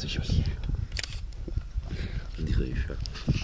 C'est joli. On dirait un chat.